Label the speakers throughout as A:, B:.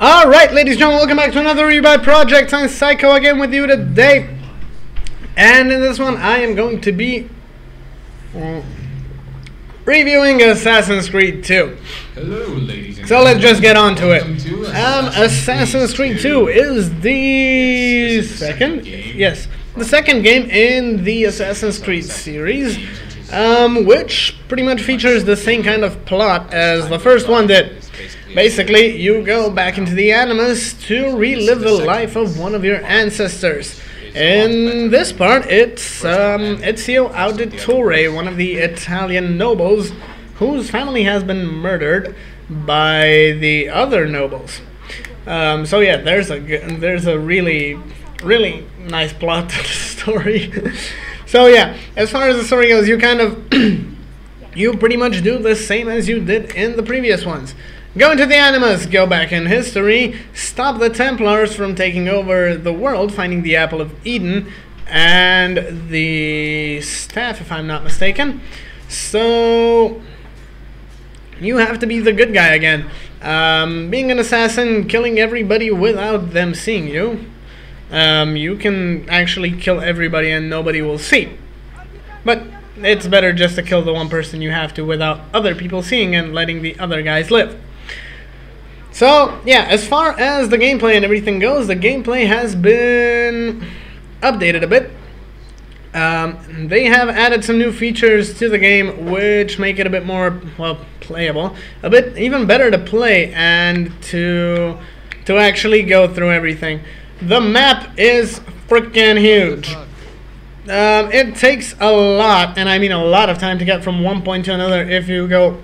A: Alright, ladies and gentlemen, welcome back to another Rebuy Project. I'm Psycho again with you today. And in this one, I am going to be uh, reviewing Assassin's Creed 2.
B: Hello, ladies and
A: So let's just get on to it.
B: To
A: Um, Assassin's Creed 2 is the second, yes, the second game in the Assassin's Creed series, um, which pretty much features the same kind of plot as the first one did. Basically, you go back into the Animus to relive the life of one of your ancestors. In this part, it's um, Ezio Auditore, one of the Italian nobles whose family has been murdered by the other nobles. Um, so yeah, there's a there's a really really nice plot to the story. so yeah, as far as the story goes, you kind of you pretty much do the same as you did in the previous ones. Go into the Animus, go back in history, stop the Templars from taking over the world, finding the Apple of Eden and the staff, if I'm not mistaken. So you have to be the good guy again. Um, being an assassin, killing everybody without them seeing you. Um, you can actually kill everybody and nobody will see. But it's better just to kill the one person you have to without other people seeing and letting the other guys live. So, yeah, as far as the gameplay and everything goes, the gameplay has been updated a bit. Um, they have added some new features to the game which make it a bit more, well, playable. A bit even better to play and to, to actually go through everything. The map is freaking huge. Um, it takes a lot, and I mean a lot of time to get from one point to another if you go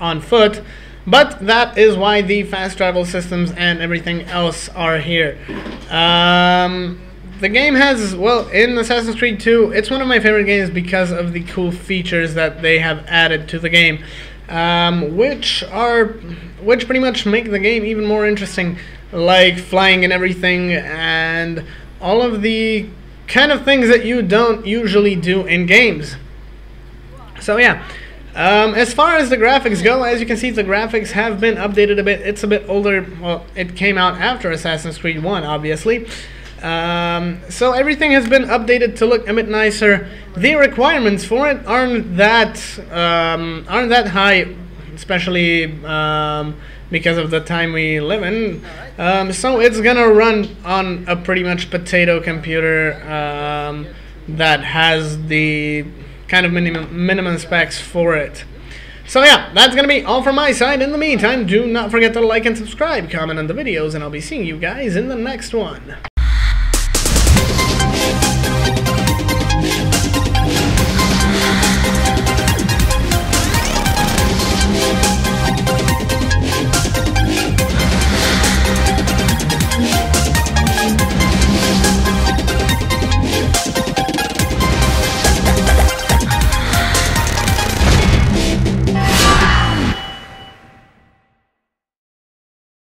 A: on foot. But that is why the fast travel systems and everything else are here. Um, the game has, well, in Assassin's Creed 2, it's one of my favorite games because of the cool features that they have added to the game, um, which are, which pretty much make the game even more interesting, like flying and everything, and all of the kind of things that you don't usually do in games. So yeah. Um, as far as the graphics go, as you can see, the graphics have been updated a bit. It's a bit older. Well, it came out after Assassin's Creed 1, obviously. Um, so everything has been updated to look a bit nicer. The requirements for it aren't that um, aren't that high, especially um, because of the time we live in. Um, so it's gonna run on a pretty much potato computer um, that has the kind of minimum minimum specs for it. So yeah, that's gonna be all from my side. In the meantime, do not forget to like and subscribe, comment on the videos, and I'll be seeing you guys in the next one.